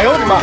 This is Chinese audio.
哎呦，我的妈。